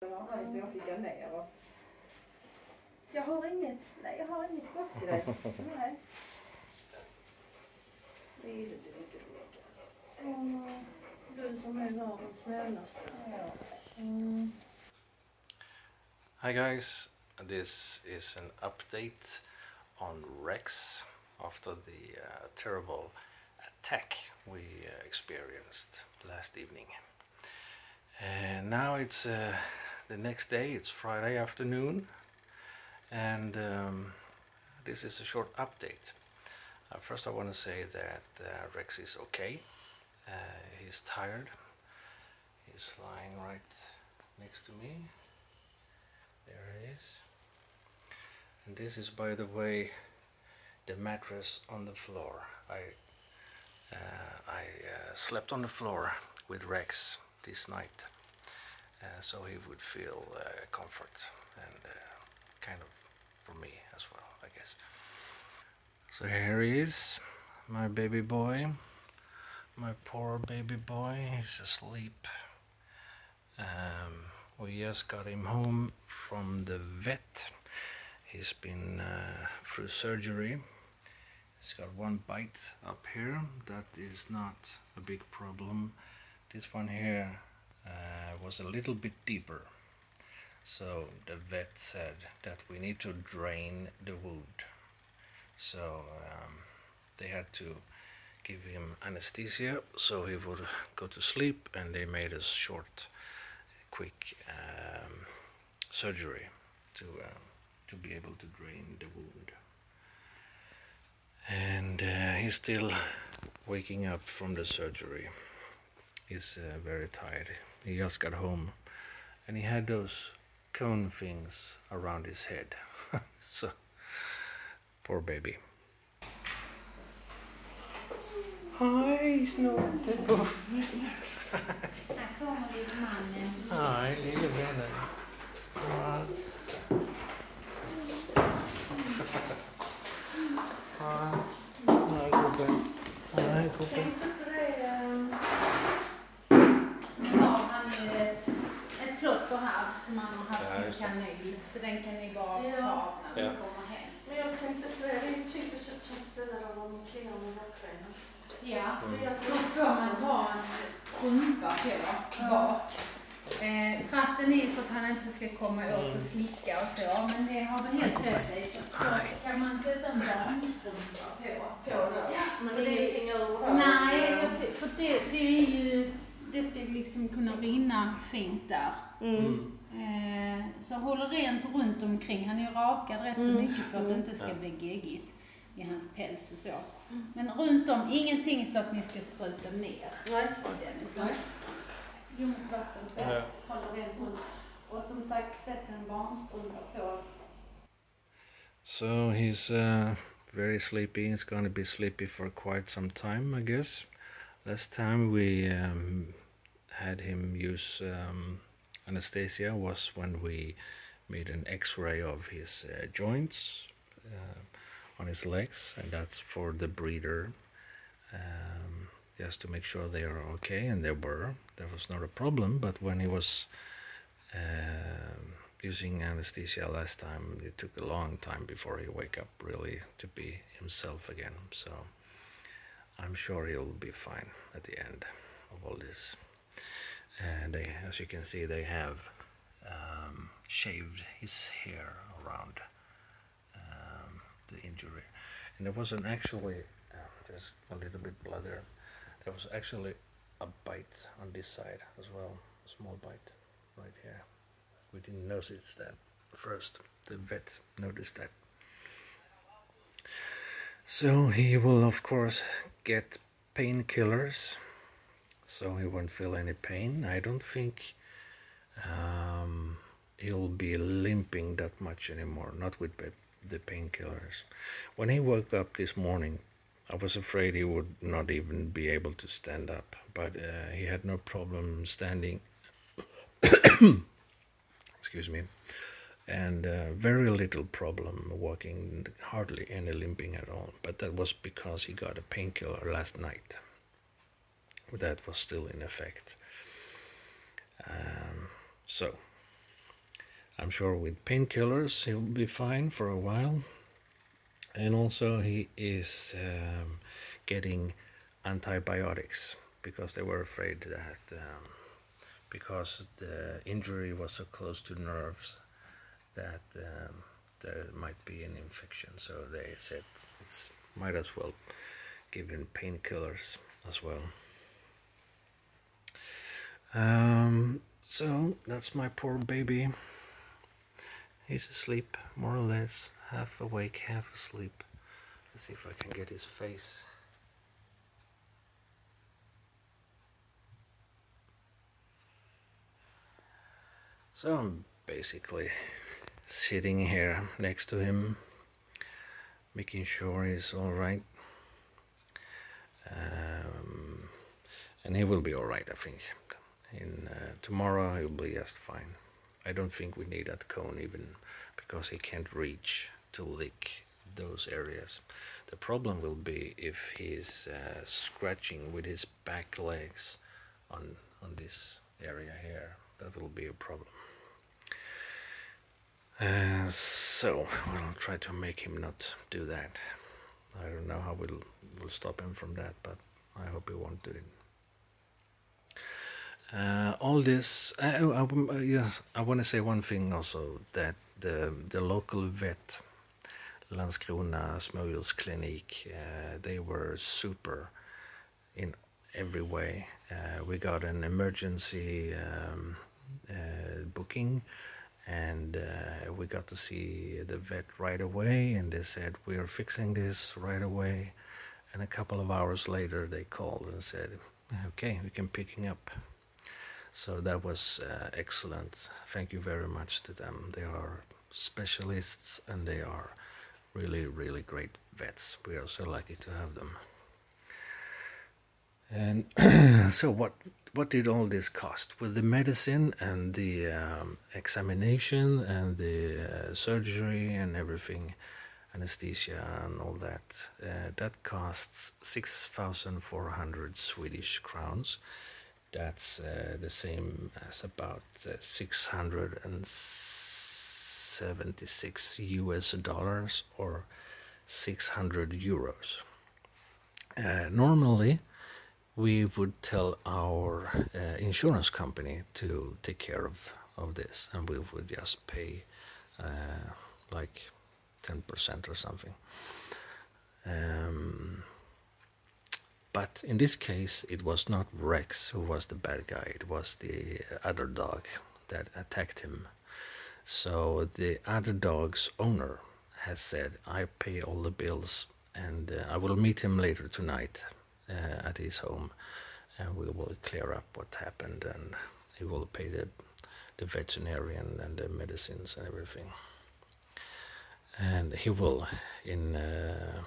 Ja, så jag fick ner och... Jag har inget, nej jag har inget gott till dig. Nej. Det är det, det, det. Du som är världens snällaste. Mm. Hi guys, this is an update on Rex after the uh, terrible attack we uh, experienced last evening. And now it's uh, the next day, it's Friday afternoon, and um, this is a short update. Uh, first, I want to say that uh, Rex is okay. Uh, he's tired. He's lying right next to me. There he is And this is, by the way, the mattress on the floor. I uh, I uh, slept on the floor with Rex this night, uh, so he would feel uh, comfort and uh, kind of for me as well, I guess. So here he is, my baby boy, my poor baby boy. He's asleep. Um, we just got him home from the vet. He's been uh, through surgery. He's got one bite up here. That is not a big problem. This one here uh, was a little bit deeper. So the vet said that we need to drain the wound. So um, they had to give him anesthesia so he would go to sleep and they made a short quick um, surgery to um, to be able to drain the wound. And uh, he's still waking up from the surgery. He's uh, very tired. He just got home, and he had those cone things around his head. so poor baby. Hi, Snåltebuff. Här kommer din mannen. Hi, lille vännen. Hej. Hej, gubben. Hej, gubben. Ett, ett plåster här som han har Ja, haft just sin kanyl. Så den kan ni bara Ja. ta när Ja. ni kommer hem. Men jag tänkte på det, det är ju typiskt ett sånt ställe där de killar med rockbenen. Ja. Mm. Då får man ta en strumpa på bak. Eh, tratten är ju för att han inte ska komma åt och slicka och så, men det har du helt rätt i. Så kan man sätta en barnstrumpa på liksom kunna rinna fint där. Mm. Eh, så håll rent runt omkring. Han är ju rakad rätt så Mm. mycket för att det inte ska bli geggigt i hans päls och så. Men runt om, ingenting så att ni ska spruta ner Nej. den. Utan Nej. ljumt vatten så. Ja. Håll rent runt. Och som sagt, sätt en barnstrumpa på. So he's uh, very sleepy. He's going to be sleepy for quite some time, I guess. Last time we um, had him use um, anesthesia was when we made an X-ray of his uh, joints uh, on his legs, and that's for the breeder, um, just to make sure they are okay, and they were. There was not a problem, but when he was um, using anesthesia last time, it took a long time before he wake up really to be himself again. So I'm sure he'll be fine at the end of all this. And they, as you can see, they have um, shaved his hair around um, the injury, and there was an actually uh, there's a little bit blood there. There was actually a bite on this side as well, a small bite right here. We didn't notice that first. The vet noticed that. So he will, of course, get painkillers, so he won't feel any pain. I don't think um, he'll be limping that much anymore, not with the painkillers. When he woke up this morning, I was afraid he would not even be able to stand up, but uh, he had no problem standing. Excuse me. And uh, very little problem walking, hardly any limping at all. But that was because he got a painkiller last night. That was still in effect. Um, so, I'm sure with painkillers he'll be fine for a while. And also he is um, getting antibiotics because they were afraid that um, because the injury was so close to nerves that um, there might be an infection. So they said might as well give him painkillers as well. Um, so that's my poor baby. He's asleep, more or less, half awake, half asleep. Let's see if I can get his face. So I'm basically sitting here next to him, making sure he's all right. Um, and he will be all right, I think. Uh, tomorrow he'll be just fine. I don't think we need that cone even because he can't reach to lick those areas. The problem will be if he's uh, scratching with his back legs on on this area here. That will be a problem. Uh, so we'll try to make him not do that. I don't know how we'll we'll stop him from that, but I hope he won't do it. Uh, all this, I, I, I, yes, I want to say one thing also that the the local vet, Landskrona Smådjursklinik, uh, they were super in every way. Uh, we got an emergency um, uh, booking and uh, we got to see the vet right away and they said we are fixing this right away and a couple of hours later they called and said okay we can picking up so that was uh, excellent. Thank you very much to them. They are specialists and they are really really great vets. We are so lucky to have them. And so what what did all this cost? With the medicine and the um, examination and the uh, surgery and everything anesthesia and all that uh, that costs 6400 swedish crowns that's uh, the same as about uh, 676 us dollars or 600 euros uh, normally we would tell our uh, insurance company to take care of, of this and we would just pay uh, like 10% or something. Um, but in this case, it was not Rex who was the bad guy, it was the other dog that attacked him. So the other dog's owner has said, I pay all the bills and uh, I will meet him later tonight uh, at his home, and we will clear up what happened, and he will pay the the veterinarian and the medicines and everything. And he will in uh,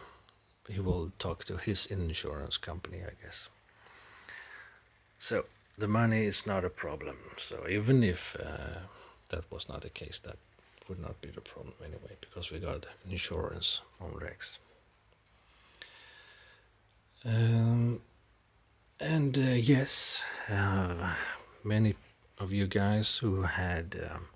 he will talk to his insurance company, I guess. So the money is not a problem. So even if uh, that was not the case, that would not be the problem anyway, because we got insurance on Rex. Um, and uh, yes, uh, many of you guys who had um,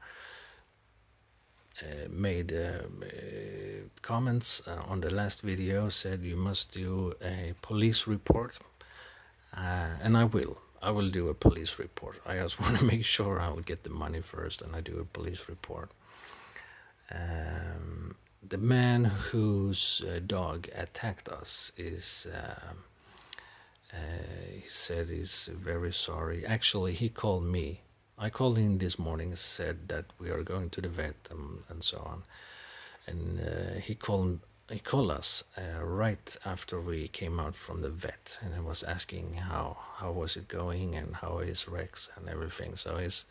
made um, uh, comments uh, on the last video said you must do a police report, uh, and I will. I will do a police report. I just want to make sure I'll get the money first, and I do a police report. Um, the man whose uh, dog attacked us is um, uh, he said he's very sorry actually he called me i called this morning said that we are going to the vet and, and so on and uh, he called he called us uh, right after we came out from the vet and he was asking how how was it going and how is rex and everything so he's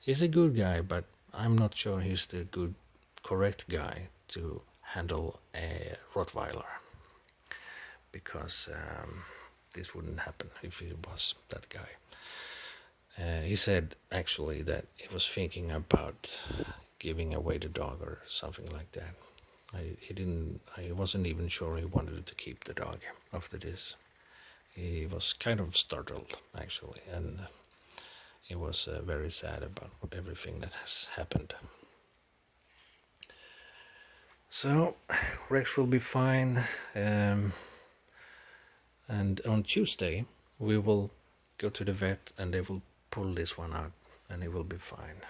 he's a good guy but i'm not sure he's the good correct guy to handle a Rottweiler because um, this wouldn't happen if he was that guy. Uh, he said actually that he was thinking about giving away the dog or something like that. I, he didn't. I wasn't even sure he wanted to keep the dog after this. He was kind of startled actually, and he was uh, very sad about everything that has happened. So Rex will be fine. Um, and on Tuesday we will go to the vet and they will pull this one out and he will be fine.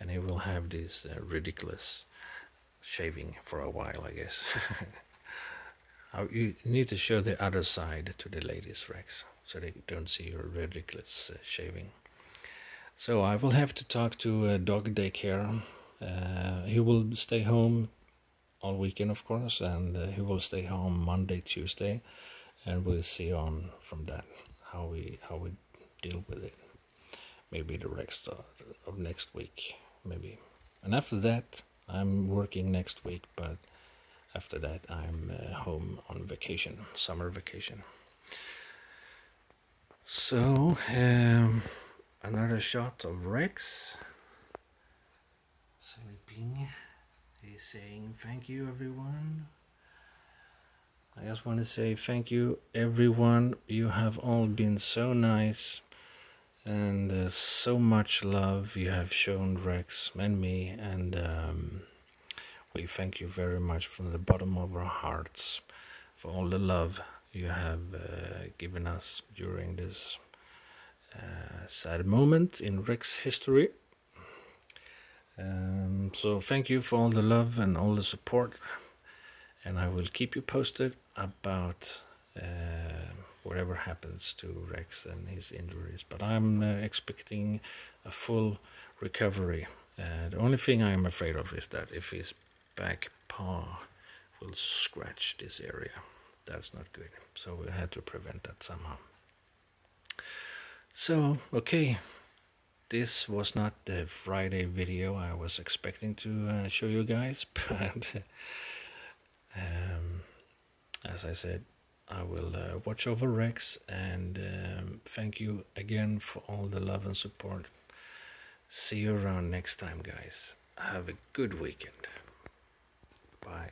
And he will have this uh, ridiculous shaving for a while, I guess. Uh, you need to show the other side to the ladies, Rex, so they don't see your ridiculous uh, shaving. So I will have to talk to a dog daycare. Uh, he will stay home all weekend, of course, and uh, he will stay home Monday, Tuesday, and we'll see on from that how we how we deal with it. Maybe the rest of next week, maybe. And after that, I'm working next week, but after that, I'm uh, home on vacation, summer vacation. So, um, another shot of Rex sleeping. He's saying thank you, everyone. I just want to say thank you, everyone. You have all been so nice and uh, so much love you have shown Rex and me, and um, we thank you very much from the bottom of our hearts for all the love you have uh, given us during this uh, sad moment in Rex history. Um, so thank you for all the love and all the support, and I will keep you posted about uh, whatever happens to Rex and his injuries. But I'm uh, expecting a full recovery. Uh, the only thing I am afraid of is that if his back paw will scratch this area, that's not good. So we had to prevent that somehow. So, okay, this was not the Friday video I was expecting to uh, show you guys, but um, as I said, I will uh, watch over Rex and um, thank you again for all the love and support. See you around next time, guys. Have a good weekend. Bye.